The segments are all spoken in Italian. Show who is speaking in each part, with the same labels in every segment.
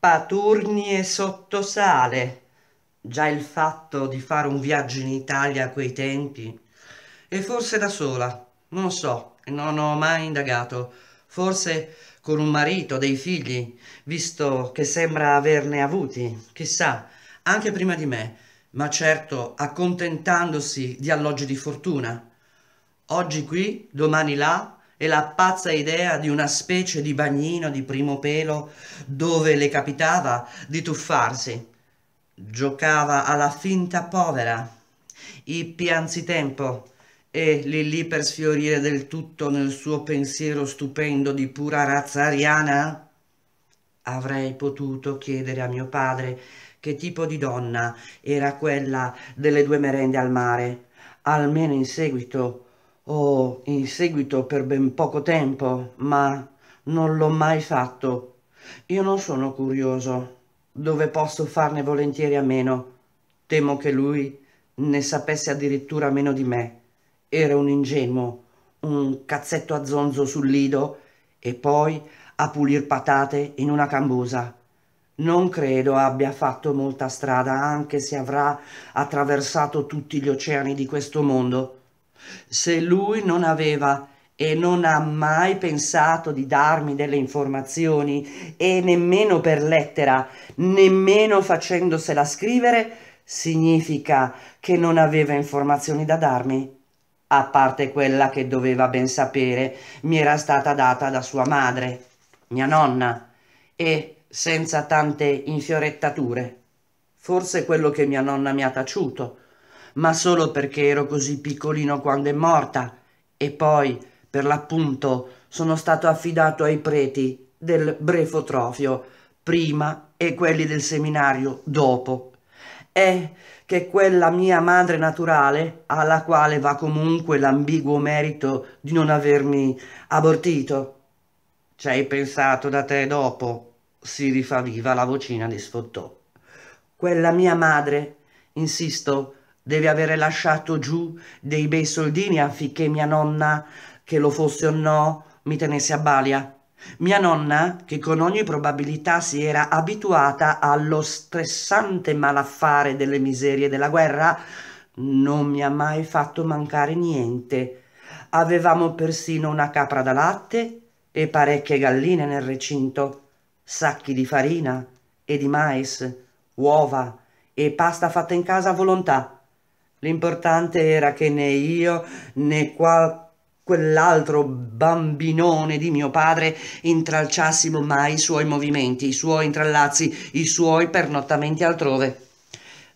Speaker 1: paturnie sotto sale. Già il fatto di fare un viaggio in Italia a quei tempi, e forse da sola, non so, non ho mai indagato, forse con un marito, dei figli, visto che sembra averne avuti, chissà, anche prima di me, ma certo accontentandosi di alloggi di fortuna. Oggi qui, domani là, e la pazza idea di una specie di bagnino di primo pelo dove le capitava di tuffarsi. Giocava alla finta povera, ippi anzitempo, e lì lì per sfiorire del tutto nel suo pensiero stupendo di pura razza ariana? Avrei potuto chiedere a mio padre che tipo di donna era quella delle due merende al mare, almeno in seguito o in seguito per ben poco tempo, ma non l'ho mai fatto. Io non sono curioso, dove posso farne volentieri a meno. Temo che lui ne sapesse addirittura meno di me. Era un ingenuo, un cazzetto a zonzo sul lido e poi a pulir patate in una cambusa. Non credo abbia fatto molta strada, anche se avrà attraversato tutti gli oceani di questo mondo se lui non aveva e non ha mai pensato di darmi delle informazioni e nemmeno per lettera, nemmeno facendosela scrivere, significa che non aveva informazioni da darmi. A parte quella che doveva ben sapere, mi era stata data da sua madre, mia nonna, e senza tante infiorettature. Forse quello che mia nonna mi ha taciuto, ma solo perché ero così piccolino quando è morta e poi, per l'appunto, sono stato affidato ai preti del brefotrofio prima e quelli del seminario dopo. È che quella mia madre naturale, alla quale va comunque l'ambiguo merito di non avermi abortito. Ci hai pensato da te dopo? si rifà viva la vocina di Sfottò. Quella mia madre, insisto, deve avere lasciato giù dei bei soldini affinché mia nonna, che lo fosse o no, mi tenesse a balia. Mia nonna, che con ogni probabilità si era abituata allo stressante malaffare delle miserie della guerra, non mi ha mai fatto mancare niente. Avevamo persino una capra da latte e parecchie galline nel recinto, sacchi di farina e di mais, uova e pasta fatta in casa a volontà. L'importante era che né io né qual quell'altro bambinone di mio padre intralciassimo mai i suoi movimenti, i suoi intrallazzi, i suoi pernottamenti altrove.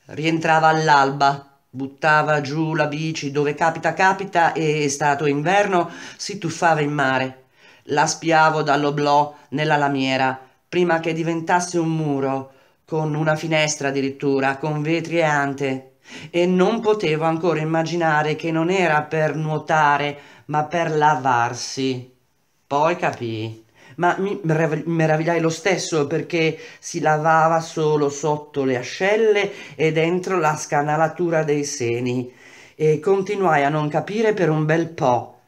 Speaker 1: Rientrava all'alba, buttava giù la bici dove capita capita e, stato inverno, si tuffava in mare. La spiavo dall'oblò nella lamiera, prima che diventasse un muro, con una finestra addirittura, con vetri e ante e non potevo ancora immaginare che non era per nuotare, ma per lavarsi. Poi capii, ma mi meravigliai lo stesso perché si lavava solo sotto le ascelle e dentro la scanalatura dei seni. E continuai a non capire per un bel po'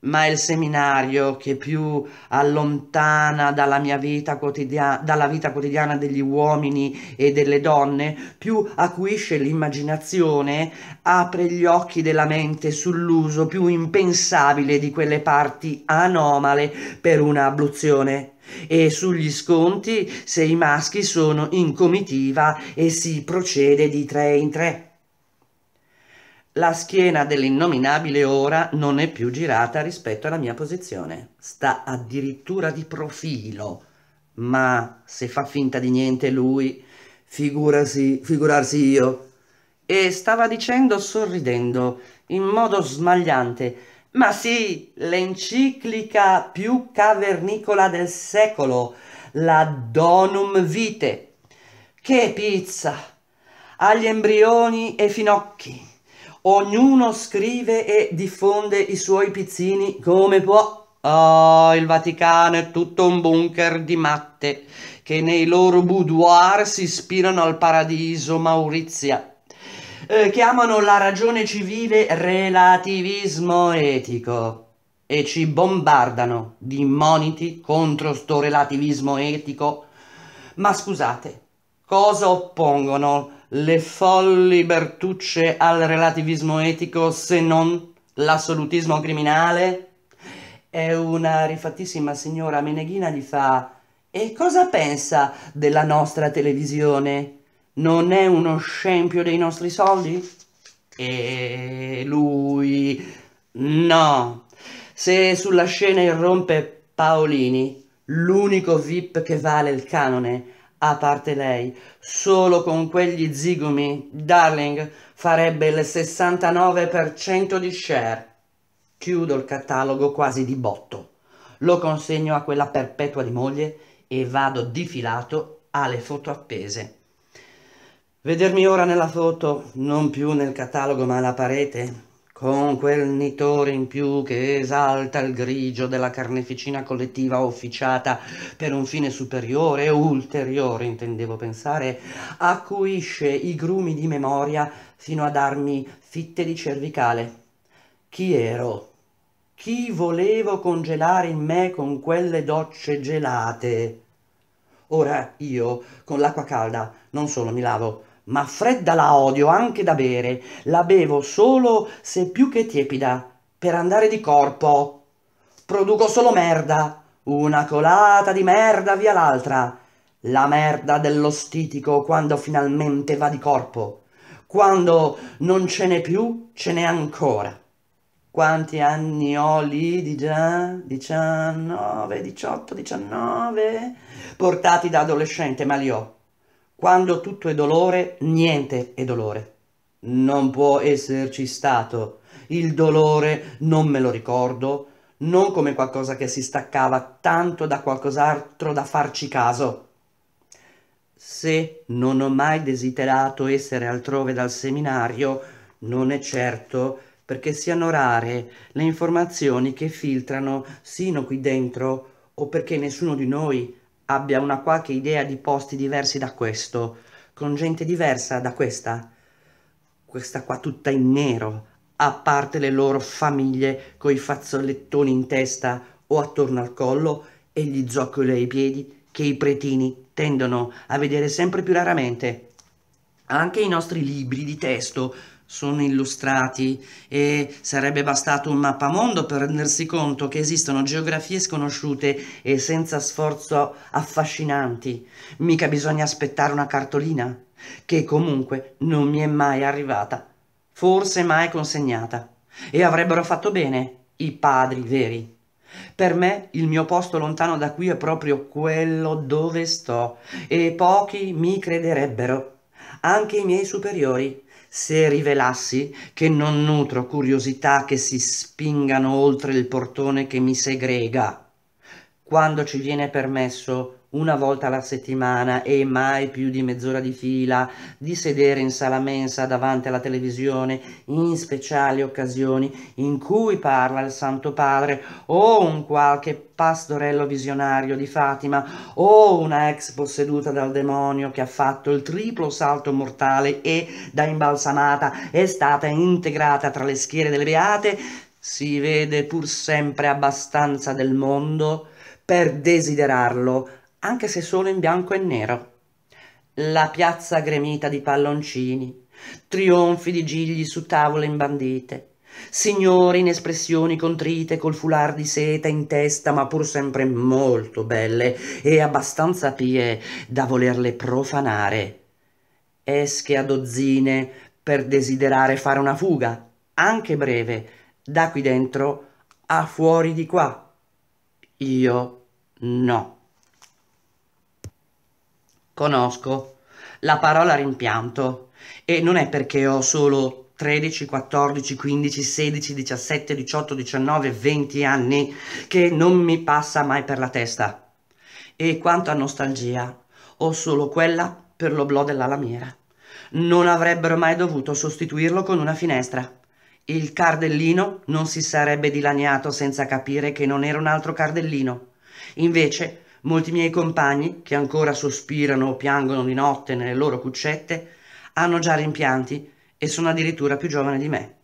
Speaker 1: ma il seminario che più allontana dalla mia vita quotidiana, dalla vita quotidiana degli uomini e delle donne, più acuisce l'immaginazione, apre gli occhi della mente sull'uso più impensabile di quelle parti anomale per un'abluzione e sugli sconti se i maschi sono in comitiva e si procede di tre in tre. La schiena dell'innominabile ora non è più girata rispetto alla mia posizione. Sta addirittura di profilo. Ma se fa finta di niente lui, figurasi, figurarsi io. E stava dicendo sorridendo, in modo smagliante, ma sì, l'enciclica più cavernicola del secolo, la Donum Vitae. Che pizza! Agli embrioni e finocchi Ognuno scrive e diffonde i suoi pizzini come può. Oh, il Vaticano è tutto un bunker di matte che nei loro boudoir si ispirano al paradiso Maurizia. Eh, chiamano la ragione civile relativismo etico e ci bombardano di moniti contro sto relativismo etico Ma scusate, cosa oppongono le folli Bertucce al relativismo etico se non l'assolutismo criminale? E una rifattissima signora Meneghina gli fa E cosa pensa della nostra televisione? Non è uno scempio dei nostri soldi? E lui no. Se sulla scena irrompe Paolini, l'unico VIP che vale il canone, a parte lei, solo con quegli zigomi, darling, farebbe il 69% di share. Chiudo il catalogo quasi di botto. Lo consegno a quella perpetua di moglie e vado difilato alle foto appese. Vedermi ora nella foto, non più nel catalogo ma alla parete, con quel nitore in più che esalta il grigio della carneficina collettiva officiata per un fine superiore ulteriore, intendevo pensare, acuisce i grumi di memoria fino a darmi fitte di cervicale. Chi ero? Chi volevo congelare in me con quelle docce gelate? Ora io, con l'acqua calda, non solo mi lavo, ma fredda la odio anche da bere, la bevo solo se più che tiepida, per andare di corpo. Produco solo merda, una colata di merda via l'altra, la merda dello stitico quando finalmente va di corpo, quando non ce n'è più, ce n'è ancora. Quanti anni ho lì di già? Diciannove, diciotto, diciannove? Portati da adolescente, ma li ho quando tutto è dolore, niente è dolore. Non può esserci stato. Il dolore non me lo ricordo, non come qualcosa che si staccava tanto da qualcos'altro da farci caso. Se non ho mai desiderato essere altrove dal seminario, non è certo perché siano rare le informazioni che filtrano sino qui dentro o perché nessuno di noi abbia una qualche idea di posti diversi da questo, con gente diversa da questa, questa qua tutta in nero, a parte le loro famiglie coi fazzolettoni in testa o attorno al collo e gli zoccoli ai piedi che i pretini tendono a vedere sempre più raramente. Anche i nostri libri di testo sono illustrati e sarebbe bastato un mappamondo per rendersi conto che esistono geografie sconosciute e senza sforzo affascinanti. Mica bisogna aspettare una cartolina, che comunque non mi è mai arrivata, forse mai consegnata. E avrebbero fatto bene i padri veri. Per me il mio posto lontano da qui è proprio quello dove sto e pochi mi crederebbero, anche i miei superiori se rivelassi che non nutro curiosità che si spingano oltre il portone che mi segrega. Quando ci viene permesso una volta alla settimana e mai più di mezz'ora di fila, di sedere in sala mensa davanti alla televisione in speciali occasioni in cui parla il Santo Padre o un qualche pastorello visionario di Fatima o una ex posseduta dal demonio che ha fatto il triplo salto mortale e da imbalsamata è stata integrata tra le schiere delle beate, si vede pur sempre abbastanza del mondo per desiderarlo anche se solo in bianco e nero. La piazza gremita di palloncini, trionfi di gigli su tavole imbandite, signori in espressioni contrite col foulard di seta in testa, ma pur sempre molto belle e abbastanza pie da volerle profanare. Esche a dozzine per desiderare fare una fuga, anche breve, da qui dentro a fuori di qua. Io no. Conosco la parola rimpianto e non è perché ho solo 13, 14, 15, 16, 17, 18, 19, 20 anni che non mi passa mai per la testa. E quanto a nostalgia, ho solo quella per l'oblò della lamiera. Non avrebbero mai dovuto sostituirlo con una finestra. Il cardellino non si sarebbe dilaniato senza capire che non era un altro cardellino. Invece Molti miei compagni, che ancora sospirano o piangono di notte nelle loro cuccette, hanno già rimpianti e sono addirittura più giovani di me.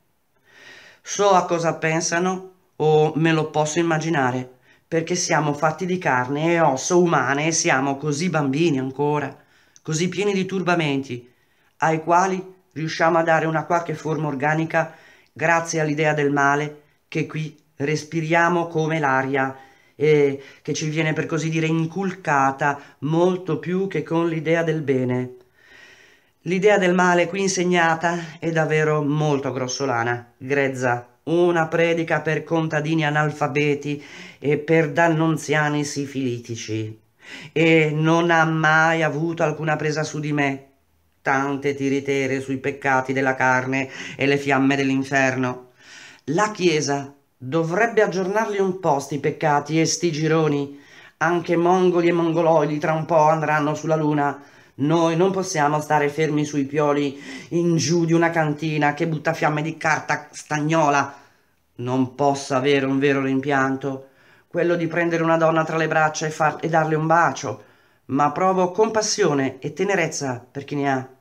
Speaker 1: So a cosa pensano o me lo posso immaginare, perché siamo fatti di carne e ossa umane e siamo così bambini ancora, così pieni di turbamenti, ai quali riusciamo a dare una qualche forma organica grazie all'idea del male che qui respiriamo come l'aria e che ci viene per così dire inculcata molto più che con l'idea del bene. L'idea del male qui insegnata è davvero molto grossolana, grezza, una predica per contadini analfabeti e per dannonziani sifilitici. E non ha mai avuto alcuna presa su di me, tante tiritere sui peccati della carne e le fiamme dell'inferno. La Chiesa dovrebbe aggiornarli un po' sti peccati e sti gironi. Anche mongoli e mongoloidi tra un po' andranno sulla luna noi non possiamo stare fermi sui pioli in giù di una cantina che butta fiamme di carta stagnola. Non posso avere un vero rimpianto, quello di prendere una donna tra le braccia e, far- e darle un bacio, ma provo compassione e tenerezza per chi ne ha.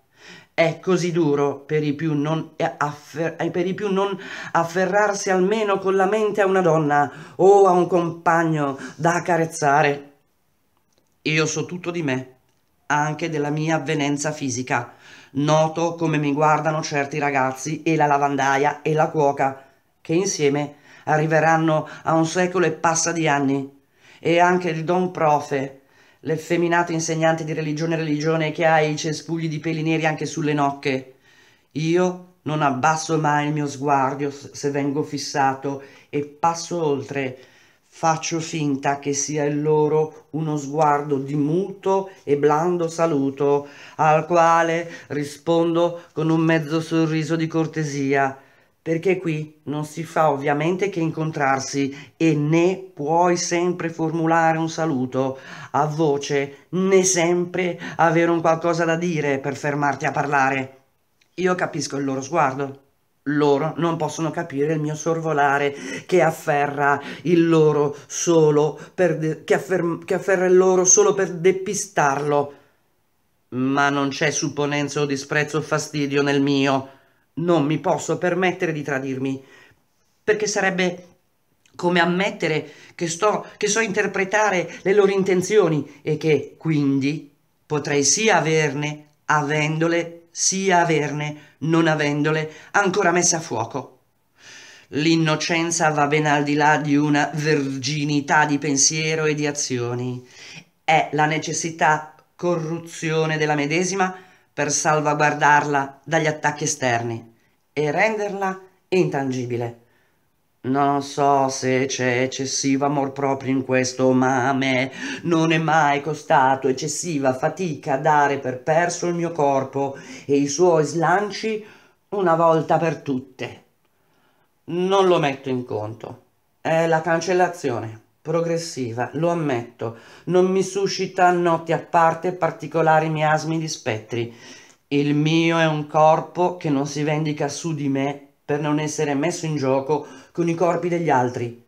Speaker 1: È così duro per i più non, affer- eh, per i più non afferrarsi almeno con la mente a una donna o a un compagno da accarezzare. Io so tutto di me anche della mia avvenenza fisica. Noto come mi guardano certi ragazzi e la lavandaia e la cuoca, che insieme arriveranno a un secolo e passa di anni, e anche il don profe, l'effeminato insegnante di religione religione che ha i cespugli di peli neri anche sulle nocche. Io non abbasso mai il mio sguardo se vengo fissato e passo oltre Faccio finta che sia il loro uno sguardo di muto e blando saluto, al quale rispondo con un mezzo sorriso di cortesia, perché qui non si fa ovviamente che incontrarsi e né puoi sempre formulare un saluto a voce, né sempre avere un qualcosa da dire per fermarti a parlare. Io capisco il loro sguardo loro non possono capire il mio sorvolare che afferra il loro solo per che, affer- che afferra il loro solo per depistarlo. Ma non c'è supponenza o disprezzo o fastidio nel mio. Non mi posso permettere di tradirmi, perché sarebbe come ammettere che, sto, che so interpretare le loro intenzioni e che quindi potrei sia averne, avendole sia averne, non avendole, ancora messe a fuoco. L'innocenza va ben al di là di una verginità di pensiero e di azioni. È la necessità corruzione della medesima per salvaguardarla dagli attacchi esterni e renderla intangibile. Non so se c'è eccessivo amor proprio in questo, ma a me non è mai costato eccessiva fatica dare per perso il mio corpo e i suoi slanci una volta per tutte. Non lo metto in conto. È la cancellazione progressiva, lo ammetto. Non mi suscita notti a parte particolari miasmi di spettri. Il mio è un corpo che non si vendica su di me per non essere messo in gioco con i corpi degli altri.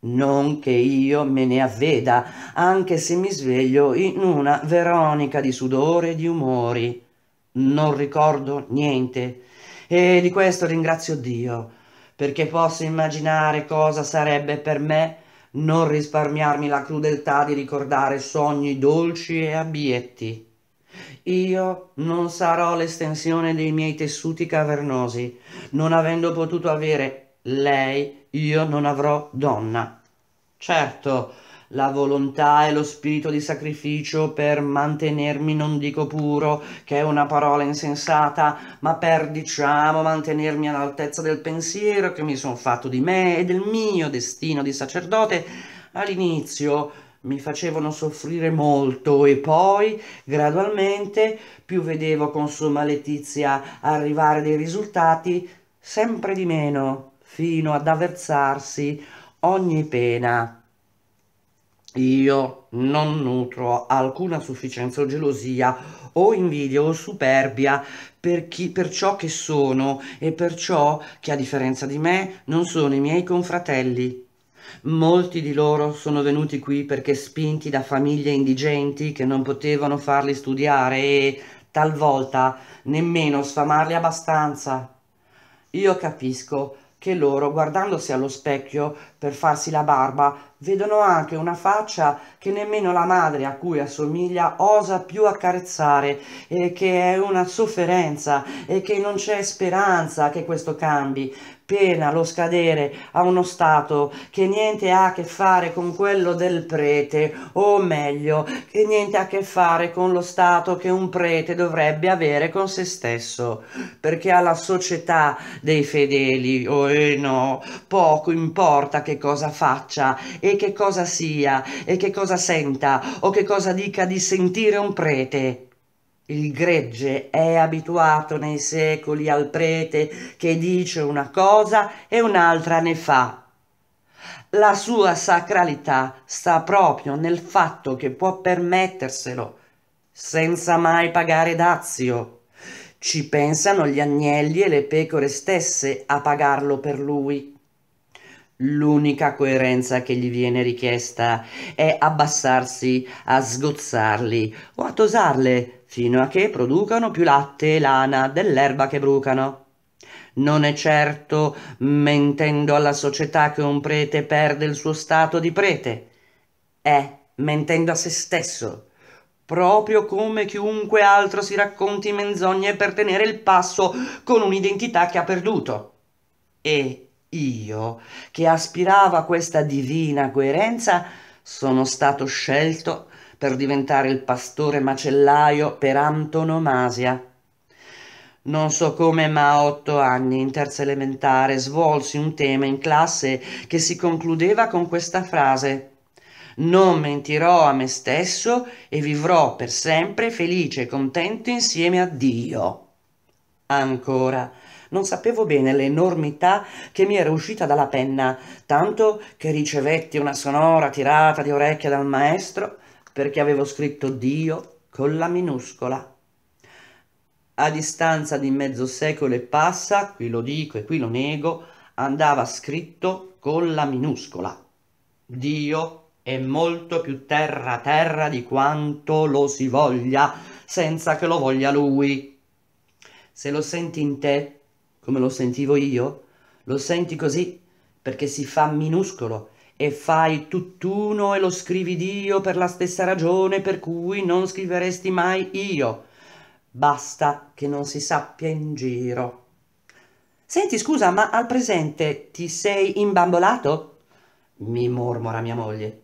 Speaker 1: Non che io me ne avveda, anche se mi sveglio in una Veronica di sudore e di umori. Non ricordo niente e di questo ringrazio Dio, perché posso immaginare cosa sarebbe per me non risparmiarmi la crudeltà di ricordare sogni dolci e abbietti. Io non sarò l'estensione dei miei tessuti cavernosi, non avendo potuto avere lei, io non avrò donna. Certo, la volontà e lo spirito di sacrificio per mantenermi, non dico puro, che è una parola insensata, ma per, diciamo, mantenermi all'altezza del pensiero che mi son fatto di me e del mio destino di sacerdote, all'inizio mi facevano soffrire molto e poi gradualmente più vedevo con somma letizia arrivare dei risultati sempre di meno fino ad avversarsi ogni pena io non nutro alcuna sufficienza o gelosia o invidia o superbia per, chi, per ciò che sono e per ciò che a differenza di me non sono i miei confratelli Molti di loro sono venuti qui perché spinti da famiglie indigenti che non potevano farli studiare e talvolta nemmeno sfamarli abbastanza. Io capisco che loro, guardandosi allo specchio per farsi la barba, vedono anche una faccia che nemmeno la madre a cui assomiglia osa più accarezzare e che è una sofferenza e che non c'è speranza che questo cambi. Pena lo scadere a uno stato che niente ha a che fare con quello del prete, o meglio, che niente ha a che fare con lo stato che un prete dovrebbe avere con se stesso, perché alla società dei fedeli, oh eh no, poco importa che cosa faccia e che cosa sia e che cosa senta o che cosa dica di sentire un prete. Il gregge è abituato nei secoli al prete che dice una cosa e un'altra ne fa. La sua sacralità sta proprio nel fatto che può permetterselo, senza mai pagare dazio. Ci pensano gli agnelli e le pecore stesse a pagarlo per lui. L'unica coerenza che gli viene richiesta è abbassarsi a sgozzarli o a tosarle fino a che producano più latte e lana dell'erba che brucano. Non è certo mentendo alla società che un prete perde il suo stato di prete, è mentendo a se stesso, proprio come chiunque altro si racconti menzogne per tenere il passo con un'identità che ha perduto. E io, che aspiravo a questa divina coerenza, sono stato scelto per diventare il pastore macellaio per antonomasia. Non so come, ma a otto anni, in terza elementare, svolsi un tema in classe che si concludeva con questa frase Non mentirò a me stesso e vivrò per sempre felice e contento insieme a Dio. Ancora, non sapevo bene l'enormità che mi era uscita dalla penna, tanto che ricevetti una sonora tirata di orecchie dal maestro perché avevo scritto Dio con la minuscola. A distanza di mezzo secolo e passa, qui lo dico e qui lo nego, andava scritto con la minuscola. Dio è molto più terra terra di quanto lo si voglia, senza che lo voglia lui. Se lo senti in te, come lo sentivo io, lo senti così perché si fa minuscolo e fai tutt'uno e lo scrivi Dio per la stessa ragione per cui non scriveresti mai io. Basta che non si sappia in giro. Senti, scusa, ma al presente ti sei imbambolato? mi mormora mia moglie.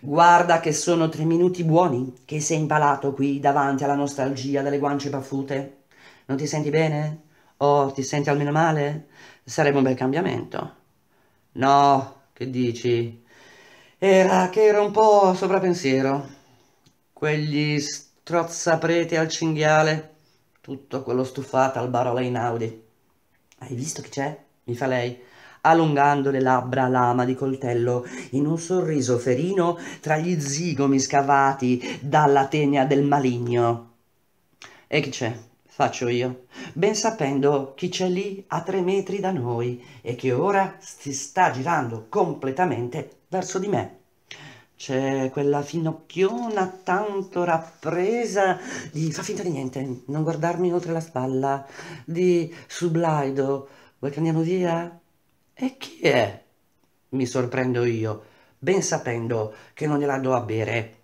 Speaker 1: Guarda che sono tre minuti buoni che sei impalato qui davanti alla nostalgia delle guance paffute. Non ti senti bene? Oh, ti senti almeno male? Sarebbe un bel cambiamento. No, che dici? Era che era un po' soprapensiero. Quegli strozzapreti al cinghiale, tutto quello stufato al barola Inaudi. Hai visto chi c'è? mi fa lei, allungando le labbra a lama di coltello, in un sorriso ferino tra gli zigomi scavati dalla tegna del maligno. E chi c'è? Faccio io, ben sapendo chi c'è lì a tre metri da noi e che ora si sta girando completamente verso di me. C'è quella finocchiona tanto rappresa di fa finta di niente, non guardarmi oltre la spalla, di sublaido, vuoi che andiamo via? E chi è? Mi sorprendo io, ben sapendo che non gliela do a bere.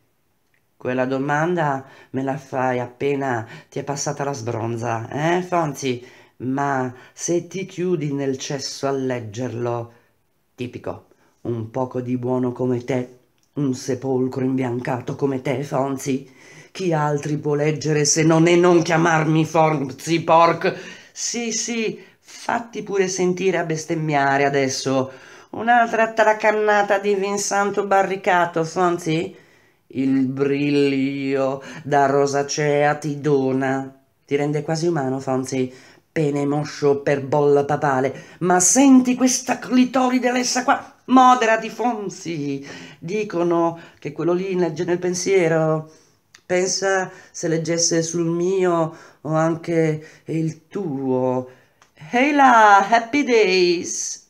Speaker 1: Quella domanda me la fai appena ti è passata la sbronza, eh, Fonzi? Ma se ti chiudi nel cesso a leggerlo, tipico, un poco di buono come te, un sepolcro imbiancato come te, Fonzi, chi altri può leggere se non è non chiamarmi Fonzi, porc? Sì, sì, fatti pure sentire a bestemmiare adesso. Un'altra tracannata di Vinsanto barricato, Fonzi? Il brillio da rosacea ti dona. Ti rende quasi umano, Fonzi, pene moscio per bolla papale. Ma senti questa clitoride lessa qua? Moderati, Fonzi. Dicono che quello lì legge nel pensiero. Pensa se leggesse sul mio o anche il tuo. Ehi là, happy days!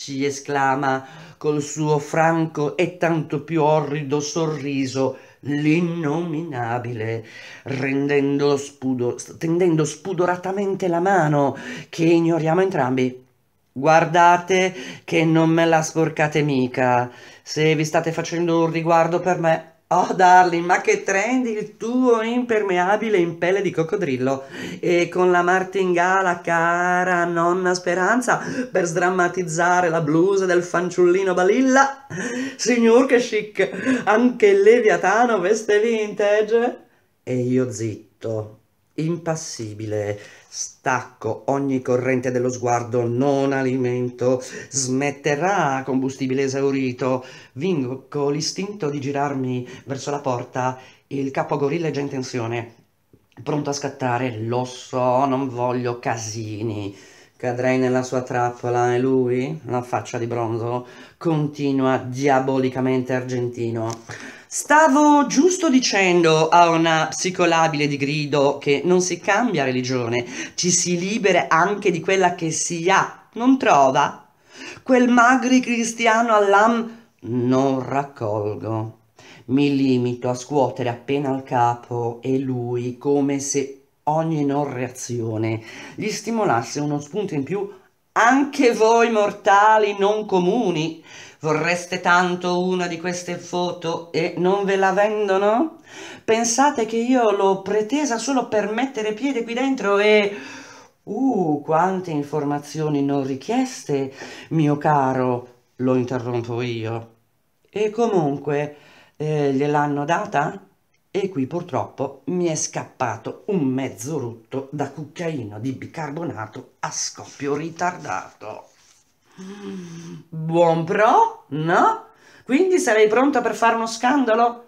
Speaker 1: ci esclama col suo franco e tanto più orrido sorriso l'innominabile, spudo, tendendo spudoratamente la mano che ignoriamo entrambi. Guardate che non me la sporcate mica. Se vi state facendo un riguardo per me. Oh, darling, ma che trendi il tuo impermeabile in pelle di coccodrillo e con la martingala, cara nonna Speranza, per sdrammatizzare la blusa del fanciullino Balilla. Signor che chic, anche il Leviatano veste vintage. E io zitto, impassibile, stacco ogni corrente dello sguardo, non alimento, smetterà combustibile esaurito, vinco l'istinto di girarmi verso la porta, il capo gorilla è già in tensione, pronto a scattare, lo so, non voglio casini. Cadrei nella sua trappola. E lui, la faccia di bronzo, continua diabolicamente argentino. Stavo giusto dicendo a una psicolabile di grido che non si cambia religione, ci si libera anche di quella che si ha, non trova? Quel magri cristiano all'am non raccolgo. Mi limito a scuotere appena il capo e lui, come se ogni non reazione gli stimolasse uno spunto in più anche voi mortali non comuni Vorreste tanto una di queste foto e non ve la vendono? Pensate che io l'ho pretesa solo per mettere piede qui dentro e... Uh, quante informazioni non richieste, mio caro, lo interrompo io. E comunque, eh, gliel'hanno data? E qui purtroppo mi è scappato un mezzo rutto da cucchiaino di bicarbonato a scoppio ritardato. Buon pro? No? Quindi sarei pronta per fare uno scandalo?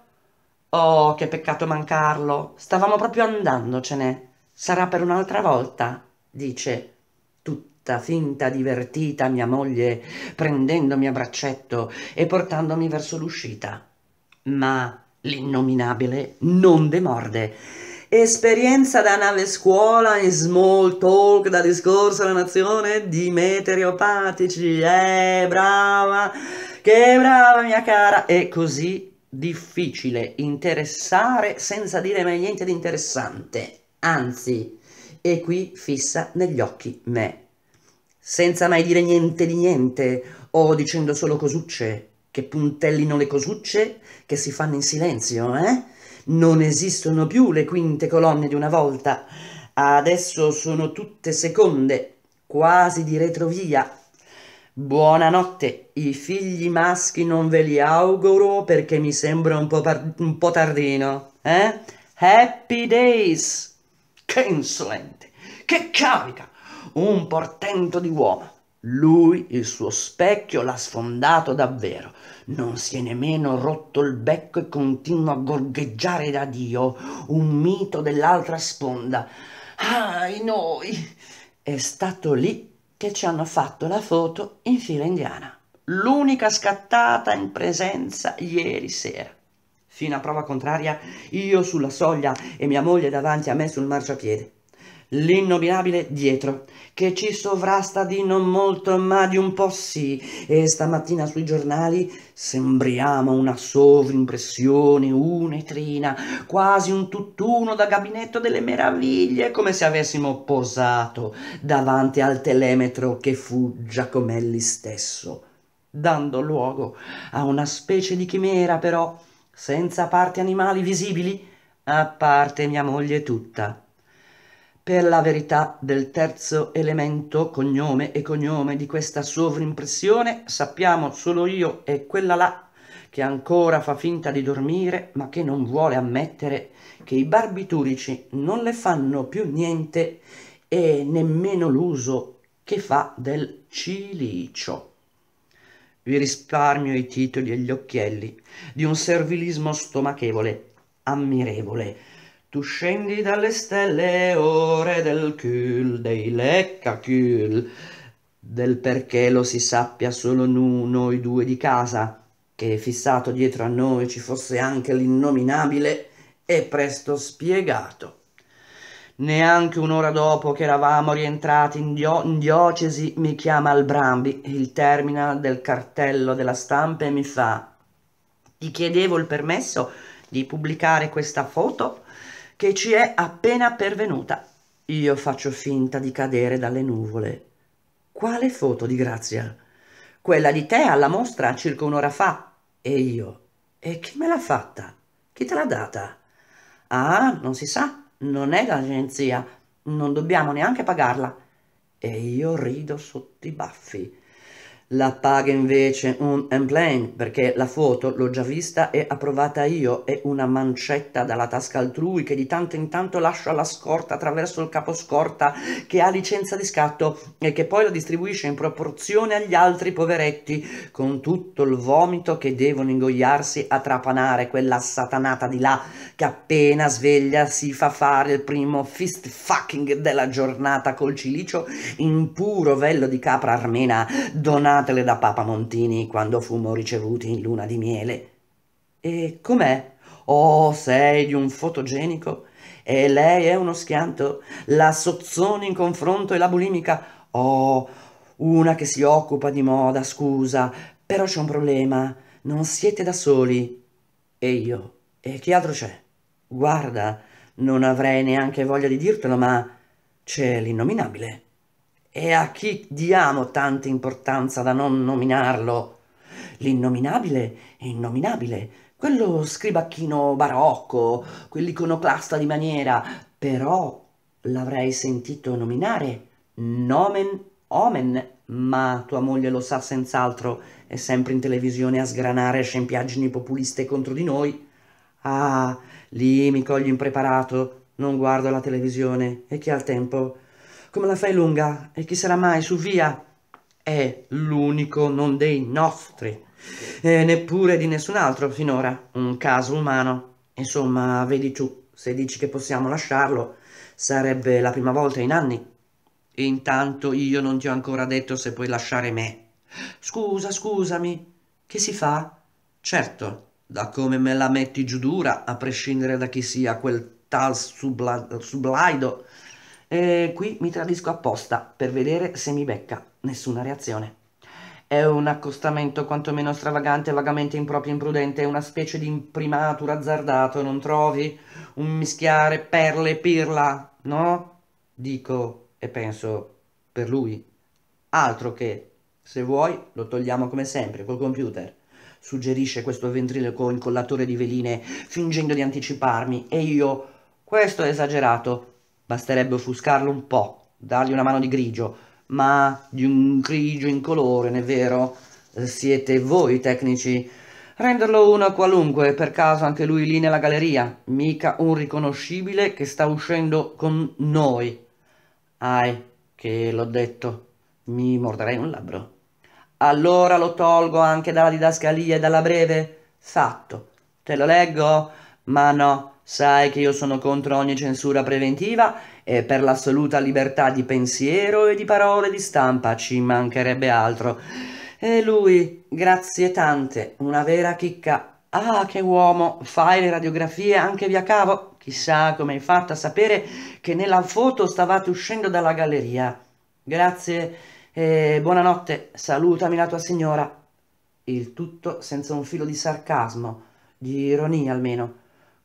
Speaker 1: Oh, che peccato mancarlo. Stavamo proprio andandocene. Sarà per un'altra volta, dice tutta finta divertita mia moglie, prendendomi a braccetto e portandomi verso l'uscita. Ma l'innominabile non demorde Esperienza da nave scuola in small talk da discorso alla nazione di meteoropatici. Eh, brava, che brava mia cara. È così difficile interessare senza dire mai niente di interessante. Anzi, è qui fissa negli occhi me. Senza mai dire niente di niente o dicendo solo cosucce, che puntellino le cosucce che si fanno in silenzio, eh? Non esistono più le quinte colonne di una volta, adesso sono tutte seconde, quasi di retrovia. Buonanotte, i figli maschi non ve li auguro perché mi sembra un po', un po tardino, eh? Happy Days! Che insolente, che carica, un portento di uomo. Lui, il suo specchio, l'ha sfondato davvero. Non si è nemmeno rotto il becco e continua a gorgheggiare da Dio, un mito dell'altra sponda. Ai noi! È stato lì che ci hanno fatto la foto in fila indiana. L'unica scattata in presenza ieri sera. Fino a prova contraria, io sulla soglia e mia moglie davanti a me sul marciapiede l'innominabile dietro, che ci sovrasta di non molto ma di un po' sì, e stamattina sui giornali sembriamo una sovrimpressione, un'etrina, quasi un tutt'uno da gabinetto delle meraviglie, come se avessimo posato davanti al telemetro che fu Giacomelli stesso, dando luogo a una specie di chimera però, senza parti animali visibili, a parte mia moglie tutta per la verità del terzo elemento, cognome e cognome di questa sovrimpressione, sappiamo solo io e quella là che ancora fa finta di dormire, ma che non vuole ammettere che i barbiturici non le fanno più niente e nemmeno l'uso che fa del cilicio. Vi risparmio i titoli e gli occhielli di un servilismo stomachevole, ammirevole, tu scendi dalle stelle, ore del cul, dei leccacul, del perché lo si sappia solo nu, noi due di casa, che fissato dietro a noi ci fosse anche l'innominabile, è presto spiegato. Neanche un'ora dopo che eravamo rientrati in, dio- in diocesi mi chiama Albrambi, il terminal del cartello della stampa, e mi fa ti chiedevo il permesso di pubblicare questa foto che ci è appena pervenuta. Io faccio finta di cadere dalle nuvole. Quale foto di Grazia? Quella di te alla mostra circa un'ora fa. E io? E chi me l'ha fatta? Chi te l'ha data? Ah, non si sa, non è d'agenzia, non dobbiamo neanche pagarla. E io rido sotto i baffi. La paga invece un emplane, perché la foto l'ho già vista e approvata io, è una mancetta dalla tasca altrui che di tanto in tanto lascio alla scorta attraverso il caposcorta che ha licenza di scatto e che poi lo distribuisce in proporzione agli altri poveretti, con tutto il vomito che devono ingoiarsi a trapanare quella satanata di là che appena sveglia si fa fare il primo fist fucking della giornata col cilicio in puro vello di capra armena donato donatele da Papa Montini quando fummo ricevuti in luna di miele. E com'è? Oh, sei di un fotogenico? E lei è uno schianto? La Sozzoni in confronto e la bulimica? Oh, una che si occupa di moda, scusa, però c'è un problema, non siete da soli. E io? E chi altro c'è? Guarda, non avrei neanche voglia di dirtelo, ma c'è l'innominabile. E a chi diamo tanta importanza da non nominarlo? L'innominabile è innominabile, quello scribacchino barocco, quell'iconoclasta di maniera, però l'avrei sentito nominare nomen omen, ma tua moglie lo sa senz'altro, è sempre in televisione a sgranare scempiaggini populiste contro di noi. Ah, lì mi cogli impreparato, non guardo la televisione e chi ha il tempo? Come la fai lunga e chi sarà mai su via? È l'unico non dei nostri, e neppure di nessun altro finora, un caso umano. Insomma, vedi tu, se dici che possiamo lasciarlo, sarebbe la prima volta in anni. Intanto io non ti ho ancora detto se puoi lasciare me. Scusa, scusami, che si fa? Certo, da come me la metti giù dura, a prescindere da chi sia quel tal subla- sublaido, e qui mi tradisco apposta per vedere se mi becca. Nessuna reazione. È un accostamento quantomeno stravagante, vagamente improprio, imprudente, una specie di imprimatur azzardato, non trovi? Un mischiare perle e pirla, no? Dico e penso per lui. Altro che, se vuoi, lo togliamo come sempre col computer. Suggerisce questo ventriloquo incollatore di veline, fingendo di anticiparmi, e io, questo è esagerato, Basterebbe offuscarlo un po', dargli una mano di grigio, ma di un grigio incolore, non è vero? Siete voi tecnici. Renderlo uno qualunque, per caso anche lui lì nella galleria, mica un riconoscibile che sta uscendo con noi. Ai, che l'ho detto, mi morderei un labbro. Allora lo tolgo anche dalla didascalia e dalla breve? Fatto. Te lo leggo? Ma no, Sai che io sono contro ogni censura preventiva e per l'assoluta libertà di pensiero e di parole di stampa, ci mancherebbe altro. E lui, grazie tante, una vera chicca. Ah, che uomo, fai le radiografie anche via cavo? Chissà come hai fatto a sapere che nella foto stavate uscendo dalla galleria. Grazie e buonanotte, salutami la tua signora. Il tutto senza un filo di sarcasmo, di ironia almeno.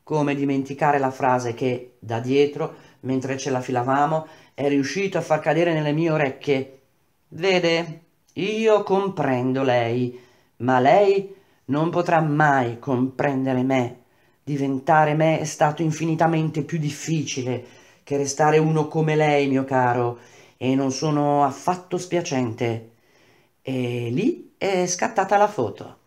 Speaker 1: Come dimenticare la frase che, da dietro, mentre ce la filavamo, è riuscito a far cadere nelle mie orecchie. Vede, io comprendo lei, ma lei non potrà mai comprendere me. Diventare me è stato infinitamente più difficile che restare uno come lei, mio caro, e non sono affatto spiacente. E lì è scattata la foto.